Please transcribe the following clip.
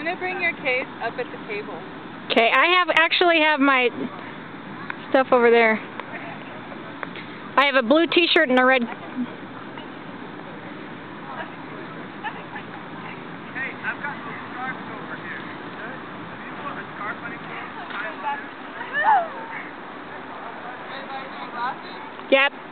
I gonna bring your case up at the table. Okay, I have actually have my stuff over there. I have a blue T-shirt and a red. Hey, over here. Yep.